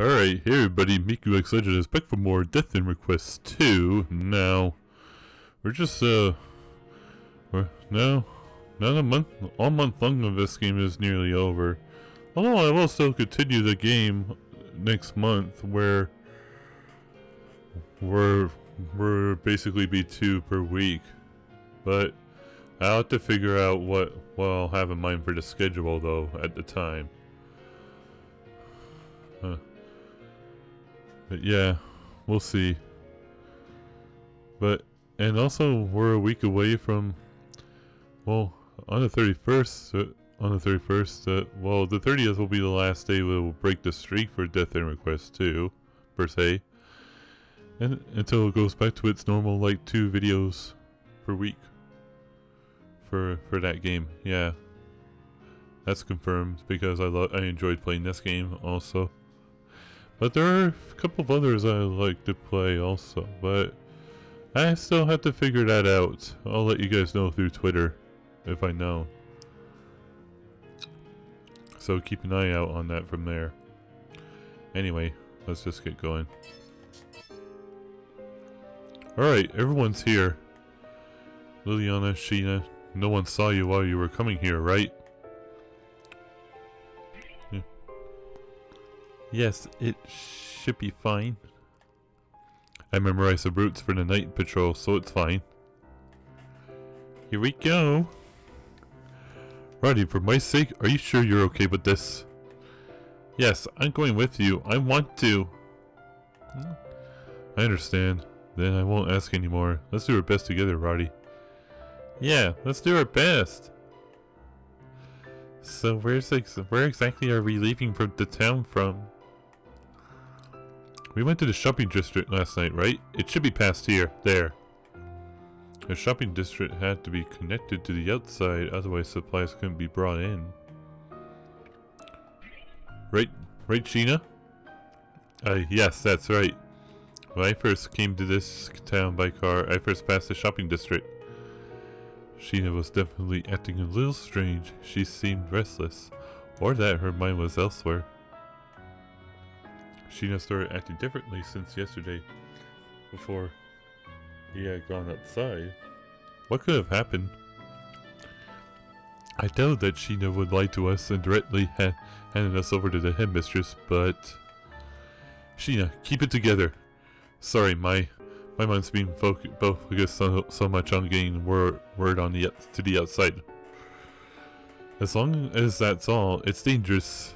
Alright, hey everybody, Miku X Legend is back for more Death end re;Quest 2. Now, we're just, uh, we're, now, now the month, all month long of this game is nearly over. Although I will still continue the game next month where we're, we're basically be two per week. But I'll have to figure out what, what I'll have in mind for the schedule though at the time. Huh. But yeah, we'll see. But, and also we're a week away from, well, on the 31st, uh, on the 31st, uh, well, the 30th will be the last day we'll break the streak for Death end re;Quest 2, per se. And until it goes back to its normal, like, two videos per week for for that game. Yeah, that's confirmed because I lo I enjoyed playing this game also. But there are a couple of others I like to play also, but I still have to figure that out. I'll let you guys know through Twitter if I know. So keep an eye out on that from there. Anyway, let's just get going. Alright, everyone's here. Liliana, Shina, no one saw you while you were coming here, right? Yes, it should be fine. I memorized the routes for the night patrol, so it's fine. Here we go. Rottie, for my sake, are you sure you're okay with this? Yes, I'm going with you. I want to. Hmm. I understand. Then I won't ask anymore. Let's do our best together, Rottie. Yeah, let's do our best. So where's ex where exactly are we leaving from the town from? We went to the shopping district last night, right? It should be past here. There. The shopping district had to be connected to the outside, otherwise supplies couldn't be brought in. Right, right, Shina? Uh, yes, that's right. When I first came to this town by car, I first passed the shopping district. Shina was definitely acting a little strange. She seemed restless, or that her mind was elsewhere. Shina started acting differently since yesterday, before he had gone outside. What could have happened? I doubt that Shina would lie to us and directly ha handed us over to the headmistress, but... Shina, keep it together. Sorry, my my mind's been focused so, so much on getting word, word on the to the outside. As long as that's all, it's dangerous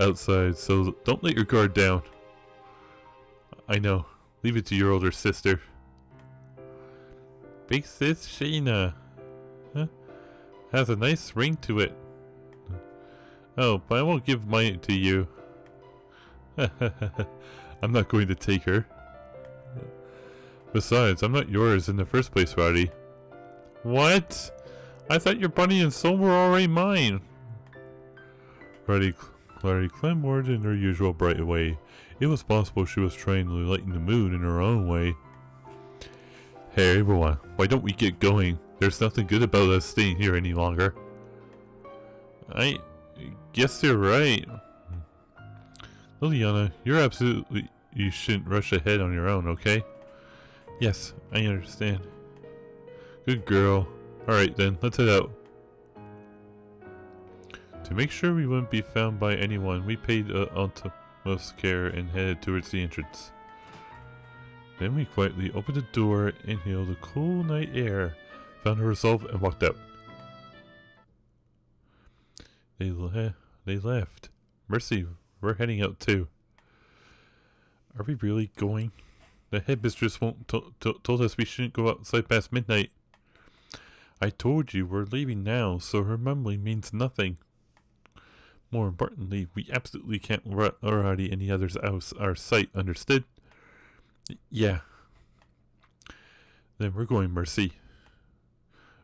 outside, so don't let your guard down. I know. Leave it to your older sister. Big sis Shina. Huh? Has a nice ring to it. Oh, but I won't give mine to you. I'm not going to take her. Besides, I'm not yours in the first place, Rottie. What? I thought your bunny and soul were already mine. Rottie Clary clamored in her usual bright way. It was possible she was trying to lighten the mood in her own way. Hey everyone, why don't we get going? There's nothing good about us staying here any longer. I guess you're right. Liliana, you're absolutely... You shouldn't rush ahead on your own, okay? Yes, I understand. Good girl. Alright then, let's head out. To make sure we wouldn't be found by anyone, we paid uh, utmost care and headed towards the entrance. Then we quietly opened the door, inhaled the cool night air, found resolve, and walked out. They, they left. Mercy, we're heading out too. Are we really going? The headmistress won't told us we shouldn't go outside past midnight. I told you we're leaving now, so her mumbling means nothing. More importantly, we absolutely can't let already any others out our sight, understood? Yeah. Then we're going, Mercy.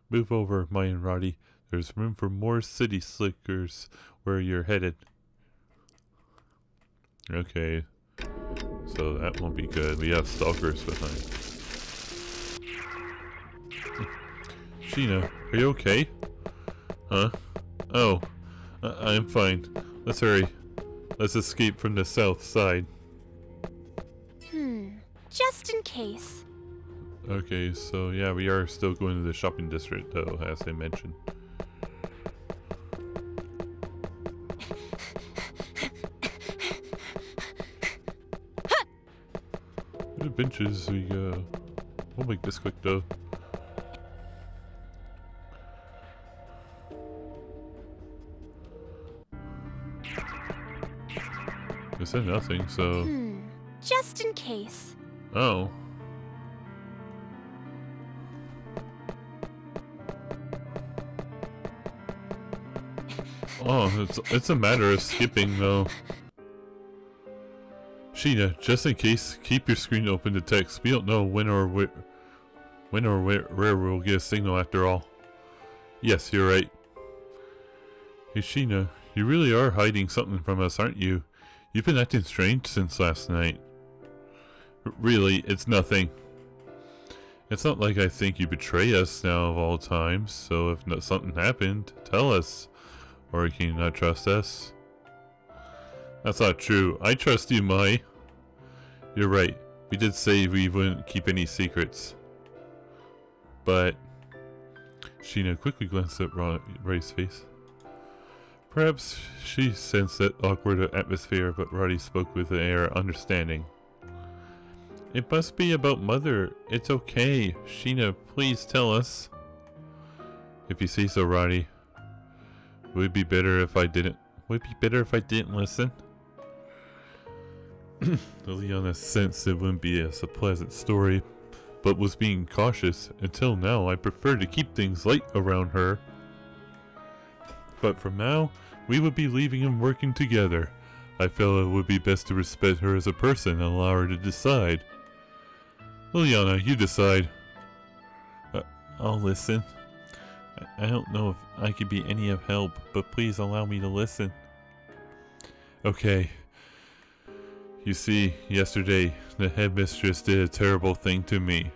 Move over, my and Rottie. There's room for more city slickers where you're headed. Okay. So that won't be good. We have stalkers behind. Shina, are you okay? Huh? Oh. Uh, I'm fine. Let's hurry. Let's escape from the south side. Hmm. Just in case. Okay, so yeah, we are still going to the shopping district though, as I mentioned. The benches, we uh, we'll make this quick though. Said nothing, so Hmm. Just in case. oh. Oh, it's it's a matter of skipping though. Shina, just in case, keep your screen open to text. We don't know when or where, when or where, where we'll get a signal after all. Yes, you're right. Hey Shina, you really are hiding something from us, aren't you? You've been acting strange since last night. R- Really, it's nothing. It's not like I think you betray us now of all times, so if no, something happened, tell us. Or can you not trust us? That's not true. I trust you, Mai. You're right. We did say we wouldn't keep any secrets. But... Shina quickly glanced at Ra- Ray's face. Perhaps she sensed that awkward atmosphere, but Rottie spoke with an air of understanding. It must be about Mother. It's okay. Shina, please tell us. If you say so, Rottie. Would be better if I didn't? Would be better if I didn't listen? Liliana sensed it wouldn't be as a pleasant story, but was being cautious. Until now, I prefer to keep things light around her. But from now, we would be leaving and working together. I felt it would be best to respect her as a person and allow her to decide. Liliana, you decide. Uh, I'll listen. I- I don't know if I could be any of help, but please allow me to listen. Okay. You see, yesterday, the headmistress did a terrible thing to me.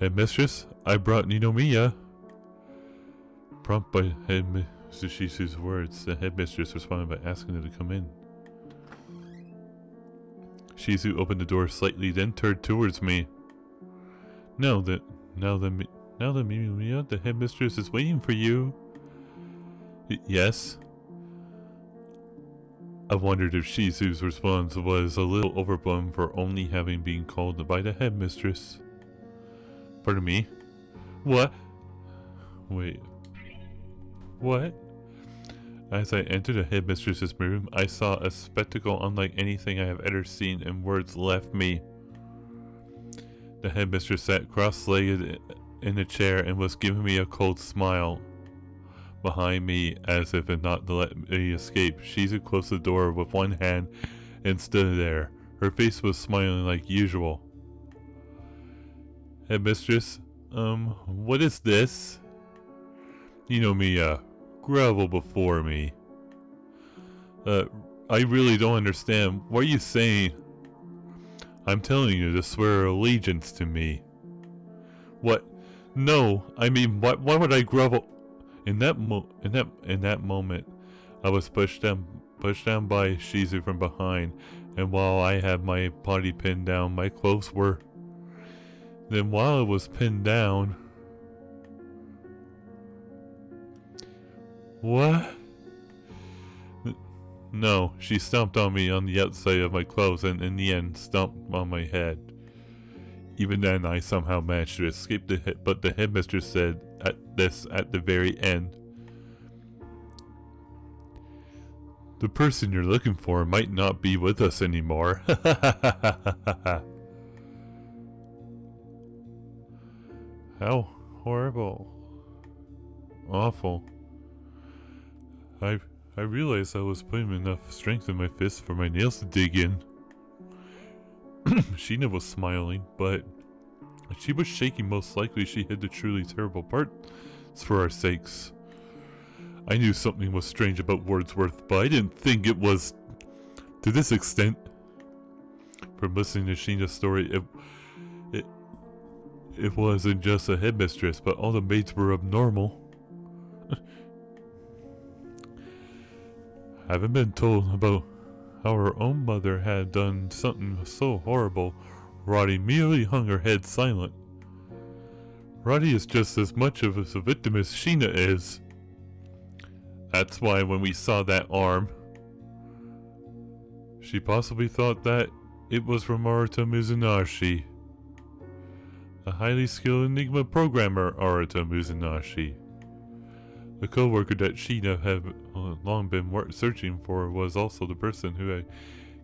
Headmistress, I brought Ninomiya. Prompt by Headmistress Shizu's words, the headmistress responded by asking her to come in. Shizu opened the door slightly, then turned towards me. Now that, now that, now that Ninomiya, the headmistress is waiting for you. Y- yes. I wondered if Shizu's response was a little overblown for only having been called by the headmistress. Pardon me? What? Wait. What? As I entered the headmistress's room, I saw a spectacle unlike anything I have ever seen, and words left me. The headmistress sat cross-legged in a chair and was giving me a cold smile. Behind me, as if not to let me escape, Shizu closed the door with one hand and stood there. Her face was smiling like usual. Headmistress, um, what is this? You know me, uh, grovel before me. Uh, I really don't understand. What are you saying? I'm telling you to swear allegiance to me. What? No, I mean, why, why would I grovel? In that mo- in that in that moment, I was pushed down pushed down by Shizu from behind, and while I had my body pinned down, my clothes were. Then while it was pinned down, what? No, she stomped on me on the outside of my clothes and in the end stomped on my head. Even then, I somehow managed to escape the hit, but the headmistress said at this at the very end. The person you're looking for might not be with us anymore. How horrible. Awful. I I realized I was putting enough strength in my fists for my nails to dig in. Shina was smiling, but she was shaking most likely she hid the truly terrible parts for our sakes. I knew something was strange about Wordsworth, but I didn't think it was to this extent. From listening to Shina's story, it, it wasn't just the headmistress, but all the maids were abnormal. Haven't been told about how her own mother had done something so horrible, Rottie merely hung her head silent. Rottie is just as much of a victim as Shina is. That's why when we saw that arm, she possibly thought that it was from Arata Mizunashi. A highly skilled Enigma programmer, Arata Mizunashi. The co-worker that Shina had uh, long been searching for was also the person who had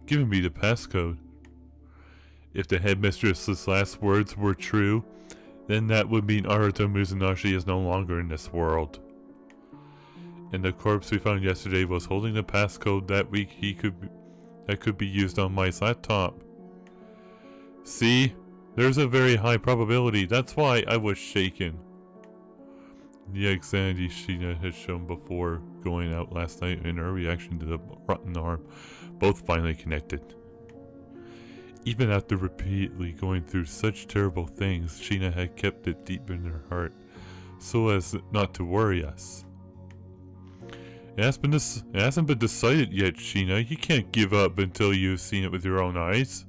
given me the passcode. If the headmistress's last words were true, then that would mean Arata Mizunashi is no longer in this world. And the corpse we found yesterday was holding the passcode that week he could that could be used on my laptop. See? There's a very high probability. That's why I was shaken. The anxiety Shina had shown before going out last night and her reaction to the rotten arm both finally connected. Even after repeatedly going through such terrible things, Shina had kept it deep in her heart so as not to worry us. It, has been it hasn't been decided yet, Shina. You can't give up until you've seen it with your own eyes.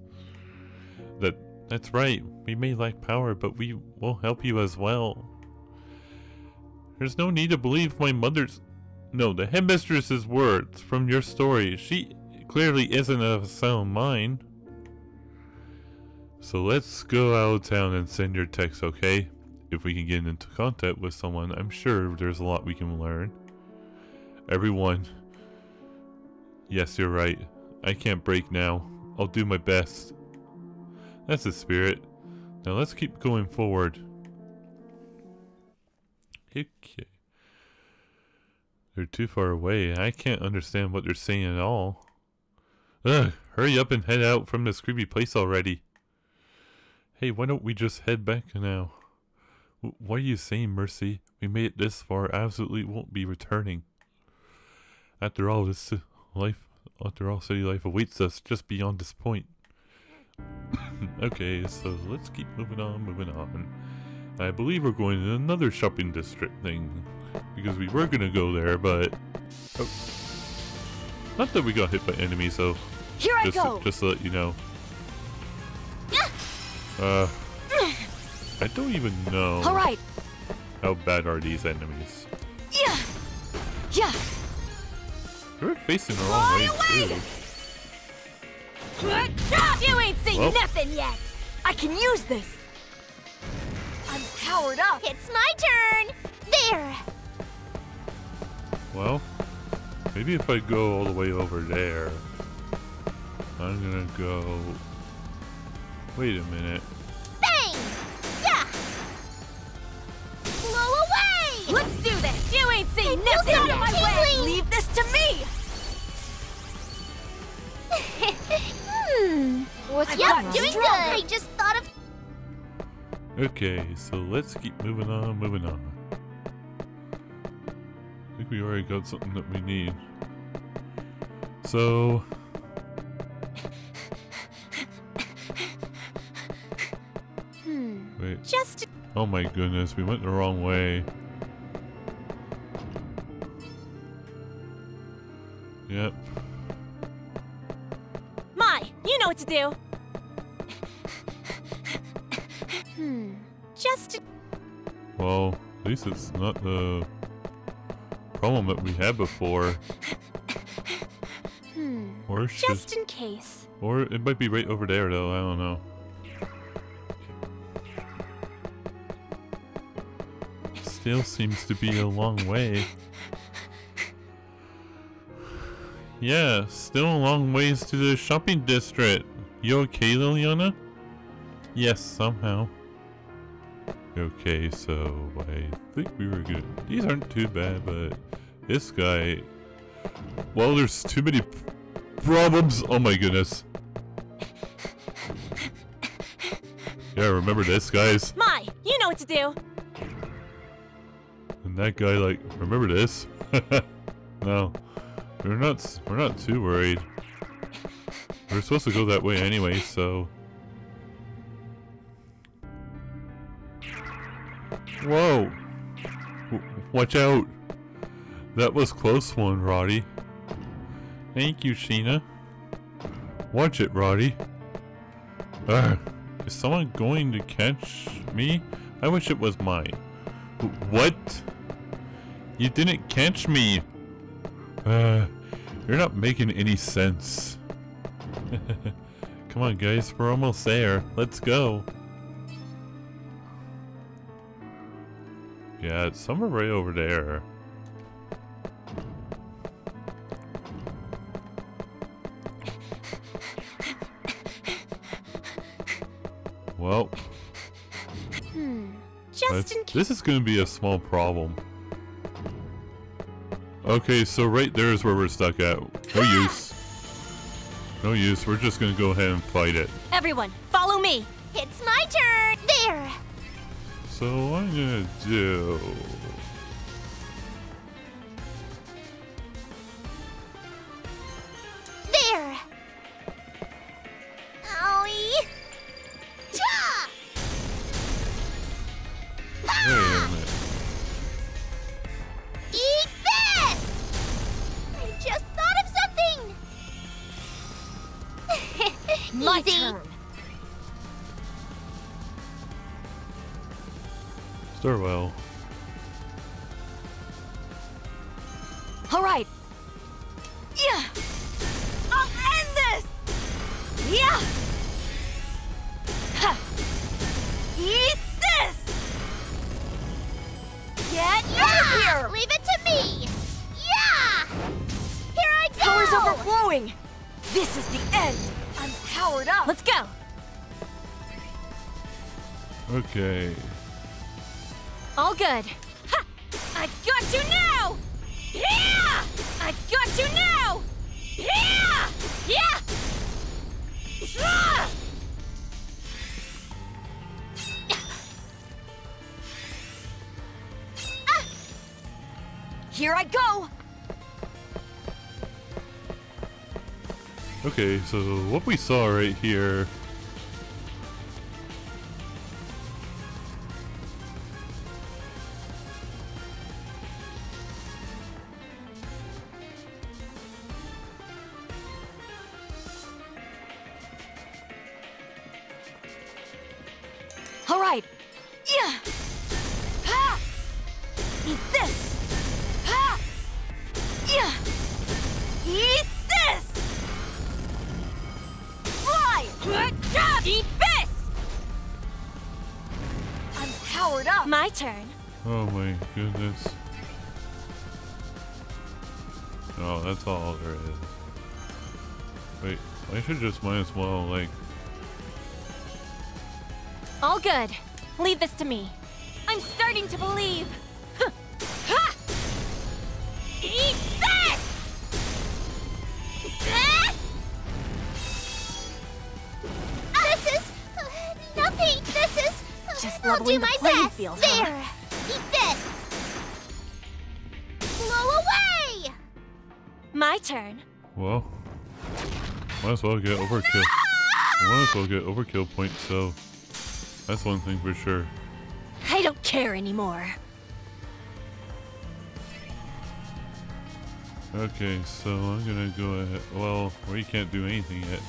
That That's right. We may lack power, but we will help you as well. There's no need to believe my mother's... No, the headmistress's words from your story. She clearly isn't of sound mind. So let's go out of town and send your text, okay? If we can get into contact with someone, I'm sure there's a lot we can learn. Everyone. Yes, you're right. I can't break now. I'll do my best. That's the spirit. Now let's keep going forward. Okay. They're too far away. I can't understand what they're saying at all. Ugh, hurry up and head out from this creepy place already. Hey, why don't we just head back now? what are you saying, Mercy? We made it this far, absolutely won't be returning. After all, this life, after all, city life awaits us just beyond this point. okay, so let's keep moving on, moving on. I believe we're going to another shopping district thing. Because we were gonna go there, but... Oh. Not that we got hit by enemies, so... Here just, I go! Just to let you know. Uh... I don't even know... Alright! How bad are these enemies? Yeah! Yeah! We're facing the wrong way, too. You ain't seen well. nothing yet! I can use this! I'm powered up! It's my turn! There! Well, maybe if I go all the way over there, I'm gonna go... Wait a minute. Bang! Yeah! Blow away! Let's do this! You ain't seen hey, nothing out of my way! Leave this to me! Hmm. What's yep, doing good! I just thought of Okay, so let's keep moving on, moving on. I think we already got something that we need. So... Hmm. Wait. Just... Oh my goodness, we went the wrong way. You know what to do. Hmm. Just. Well, at least it's not the problem that we had before. Hmm. Or just, just in case. Or it might be right over there, though. I don't know. Still seems to be a long way. Yeah, still a long ways to the shopping district. You okay, Liliana? Yes, somehow. Okay, so I think we were good. These aren't too bad, but this guy... Well, there's too many problems. Oh my goodness. Yeah, remember this, guys? My, you know what to do. And that guy, like, remember this? no, we're not. We're not too worried. We're supposed to go that way anyway, so Whoa! W watch out! That was close one, Rottie. Thank you, Shina. Watch it, Rottie. Ugh. Is someone going to catch me? I wish it was mine. What? You didn't catch me. Uh, you're not making any sense. Come on, guys. We're almost there. Let's go. Yeah, it's somewhere right over there. Well, Hmm. Just in case. this is going to be a small problem. Okay, so right there is where we're stuck at. No ah! use. No use. We're just going to go ahead and fight it. Everyone, follow me. It's my turn. There. So what I'm to do... overflowing. This is the end. I'm powered up. Let's go. Okay. All good. Ha! I got you now! Yeah! I got you now! Yeah! Yeah! Ah! Ah! Here I go! Okay, so what we saw right here... turn. Oh my goodness. Oh, that's all there is. Wait, I should just might as well, like... All good. Leave this to me. I'm starting to believe. Huh. Ha! I'll do my best. field, huh? There. Eat this. Blow away. My turn. Well, might as well get overkill. Might as well get overkill points, so... That's one thing for sure. I don't care anymore. Okay, so I'm gonna go ahead... Well, we can't do anything yet.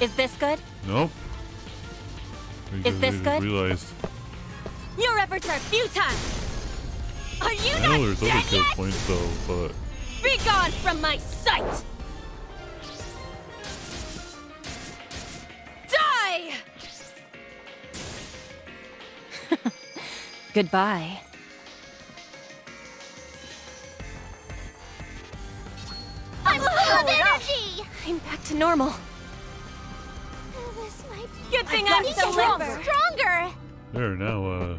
Is this good? Nope. Because this good? realized... Your efforts are futile. Are you I not know there's dead overkill yet? points though, but... Be gone from my sight! Die! Goodbye. I'm full of energy. I'm back to normal. This might Good thing I I'm need so to grow stronger. There, now, uh...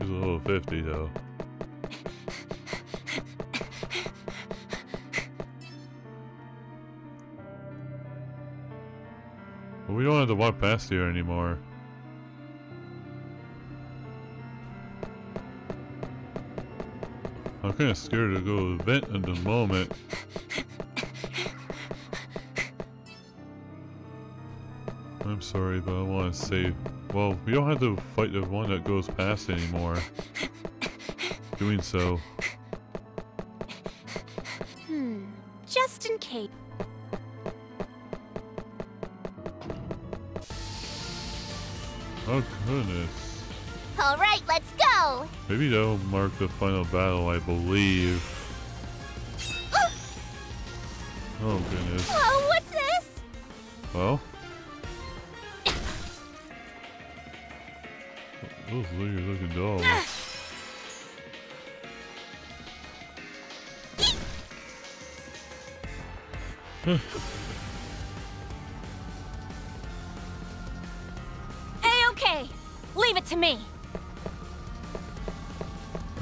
She's a little 50 though. But we don't have to walk past here anymore. I'm kind of scared to go to the vent at the moment. I'm sorry, but I want to save. Well, we don't have to fight the one that goes past anymore. Doing so. Hmm. just in case. Oh goodness. All right, let's go. Maybe that'll mark the final battle, I believe. Oh goodness. Oh, what's this? Well. Those weird looking dolls. A-okay. Leave it to me.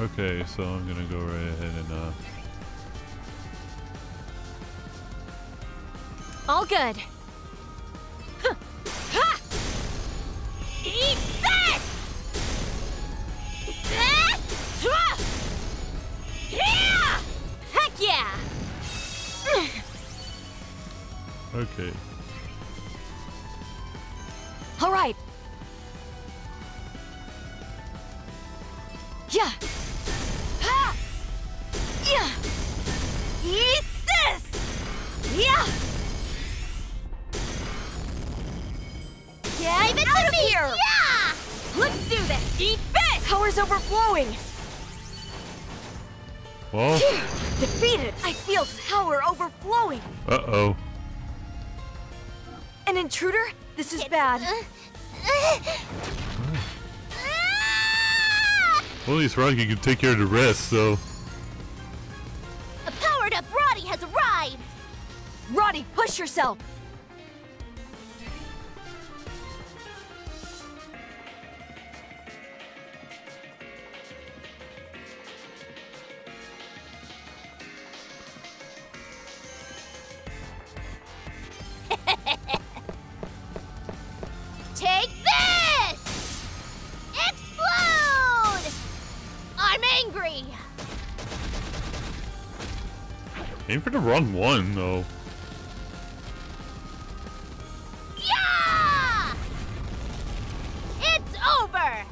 Okay, so I'm gonna go right ahead and uh All good. All right. Yeah. Ha! Yeah. Eat this! Yeah! Give it Out to of me. here. Yeah. Let's do this! Eat this! Power's overflowing! Well, Defeated! I feel power overflowing! uh oh. An intruder? This is bad. Well, at least Rottie can take care of the rest, so. A powered up Rottie has arrived. Rottie, push yourself! Aim for the wrong one, though. Yeah! It's over.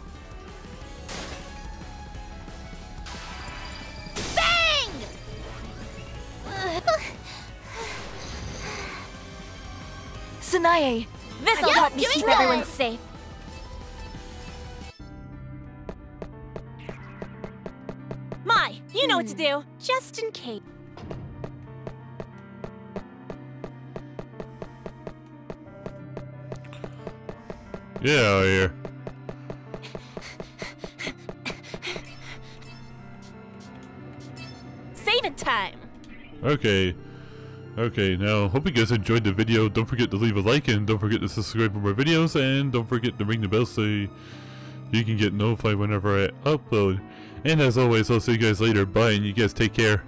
Bang! Sanae, this'll help me keep good. everyone safe. My, you know what to do. Just in case. Yeah, out of here. Saving time! Okay. Okay, now, hope you guys enjoyed the video. Don't forget to leave a like and don't forget to subscribe for more videos and don't forget to ring the bell so you can get notified whenever I upload. And as always, I'll see you guys later. Bye and you guys take care.